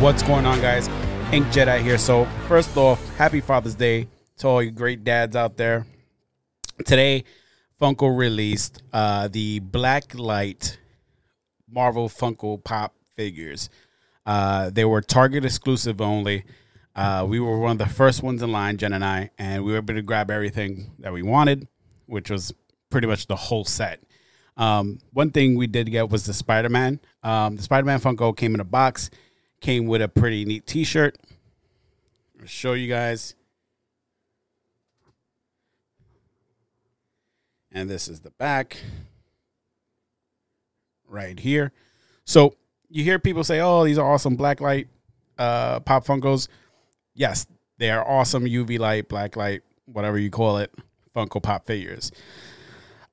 What's going on, guys? Ink Jedi here. So, first off, happy Father's Day to all you great dads out there. Today, Funko released uh, the Black Light Marvel Funko Pop figures. Uh, they were Target exclusive only. Uh, we were one of the first ones in line, Jen and I, and we were able to grab everything that we wanted, which was pretty much the whole set. Um, one thing we did get was the Spider Man. Um, the Spider Man Funko came in a box, came with a pretty neat t shirt. I'll show you guys. And this is the back right here. So you hear people say, oh, these are awesome blacklight uh, pop Funkos. Yes, they are awesome UV light, black light, whatever you call it, Funko Pop figures.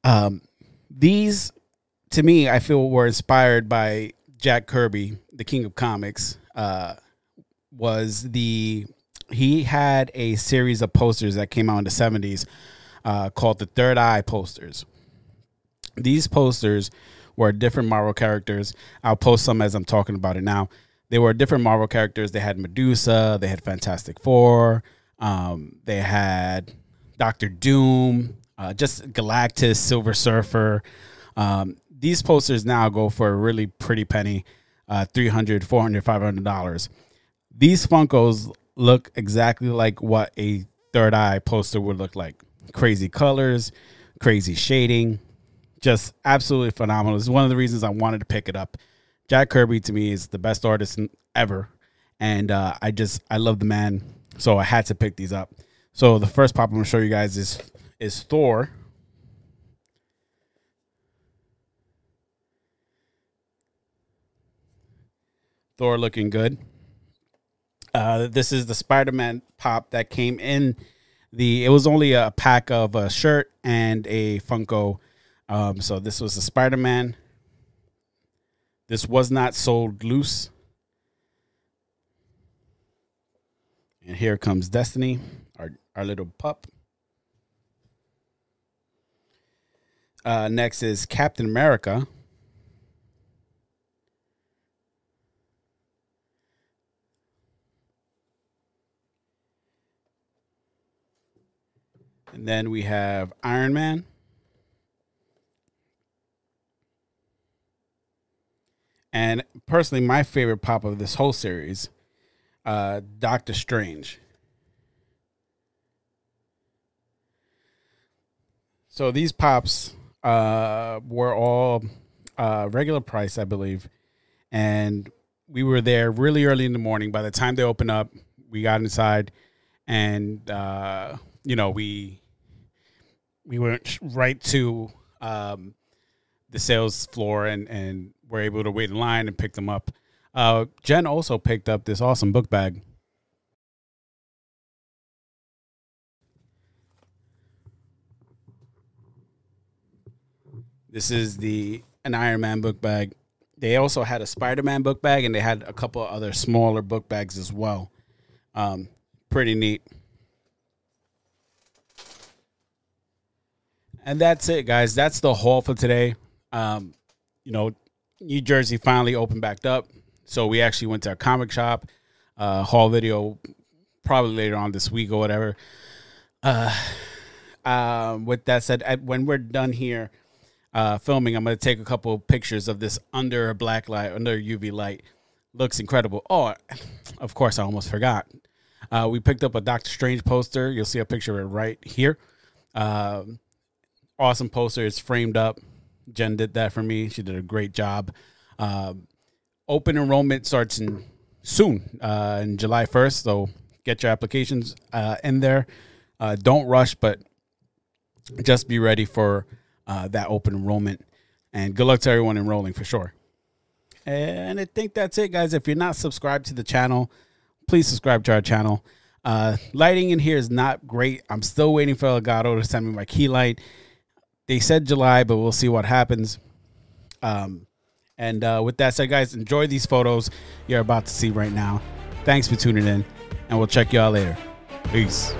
Um, these, to me, I feel were inspired by Jack Kirby, the king of comics. Uh, was the he had a series of posters that came out in the seventies uh, called the Third Eye posters. These posters were different Marvel characters. I'll post some as I'm talking about it now. They were different Marvel characters. They had Medusa, they had Fantastic Four, um, they had Doctor Doom, uh, just Galactus, Silver Surfer. Um, these posters now go for a really pretty penny, uh, 300 400 $500. These Funkos look exactly like what a third eye poster would look like. Crazy colors, crazy shading, just absolutely phenomenal. Is one of the reasons I wanted to pick it up. Jack Kirby to me is the best artist ever, and uh, I just I love the man, so I had to pick these up. So the first pop I'm gonna show you guys is is Thor. Thor looking good. Uh, this is the Spider-Man pop that came in the. It was only a pack of a shirt and a Funko. Um, so this was the Spider-Man. This was not sold loose. And here comes Destiny, our our little pup. Uh, next is Captain America. And then we have Iron Man. And personally, my favorite pop of this whole series, uh, Doctor Strange. So these pops uh, were all uh, regular price, I believe, and we were there really early in the morning. By the time they opened up, we got inside, and uh, you know we we went right to um, the sales floor and and were able to wait in line and pick them up. Uh, Jen also picked up this awesome book bag. This is the an Iron Man book bag. They also had a Spider Man book bag, and they had a couple other smaller book bags as well. Um, pretty neat. And that's it, guys. That's the haul for today. Um, you know, New Jersey finally opened back up, so we actually went to a comic shop. Uh, haul video probably later on this week or whatever. Uh, um, with that said, I, when we're done here uh, filming, I'm going to take a couple pictures of this under a black light, under UV light. Looks incredible. Oh, of course, I almost forgot. Uh, we picked up a Doctor Strange poster. You'll see a picture of it right here. Um, awesome poster. It's framed up. Jen did that for me. She did a great job. Uh, open enrollment starts in soon, uh, in July 1st. So get your applications uh, in there. Uh, don't rush, but just be ready for uh, that open enrollment. And good luck to everyone enrolling for sure. And I think that's it, guys. If you're not subscribed to the channel, please subscribe to our channel. Uh, lighting in here is not great. I'm still waiting for Elgato to send me my key light. They said July, but we'll see what happens. Um, and uh, with that said, guys, enjoy these photos you're about to see right now. Thanks for tuning in, and we'll check y'all later. Peace.